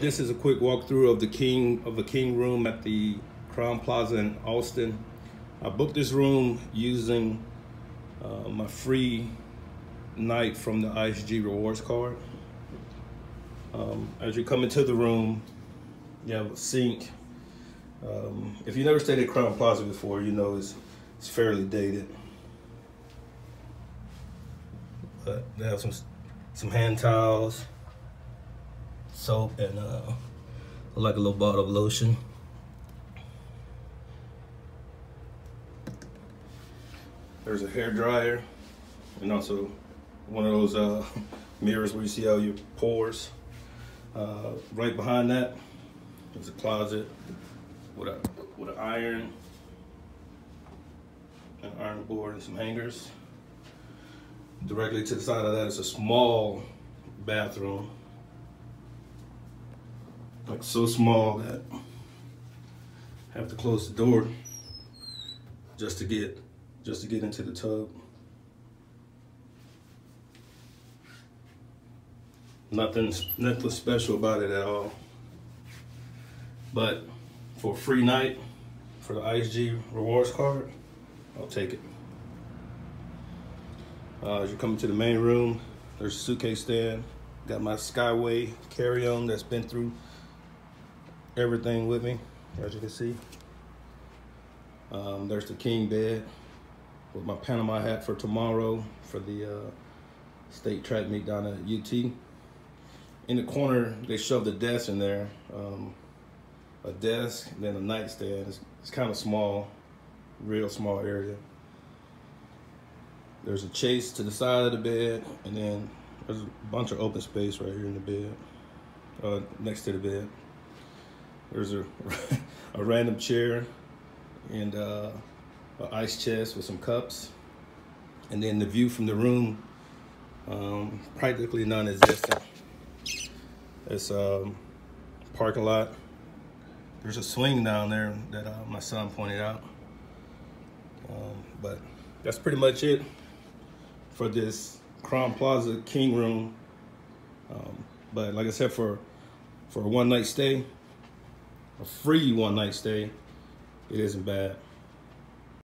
This is a quick walkthrough of the King of the King room at the Crowne Plaza in Austin. I booked this room using uh, my free night from the IHG rewards card. Um, as you come into the room, you have a sink. Um, if you never stayed at Crowne Plaza before, you know it's, it's fairly dated. But they have some some hand towels, soap, and uh, like a little bottle of lotion. There's a hair dryer, and also one of those uh, mirrors where you see all your pores. Uh, right behind that is a closet with a with an iron, an iron board, and some hangers. Directly to the side of that is a small bathroom, like so small that I have to close the door just to get just to get into the tub. Nothing, nothing special about it at all. But for a free night, for the IHG rewards card, I'll take it. Uh, as you come into the main room, there's a suitcase stand. Got my Skyway carry-on that's been through everything with me, as you can see. Um, there's the king bed with my Panama hat for tomorrow for the uh, state track meet down at UT in the corner, they shoved a desk in there. Um, a desk, then a nightstand. It's, it's kind of small, real small area. There's a chase to the side of the bed, and then there's a bunch of open space right here in the bed, uh, next to the bed. There's a, a random chair and uh, an ice chest with some cups. And then the view from the room, um, practically non-existent. It's a um, parking lot. There's a swing down there that uh, my son pointed out. Um, but that's pretty much it for this Crowne Plaza King Room. Um, but like I said, for for a one night stay, a free one night stay, it isn't bad.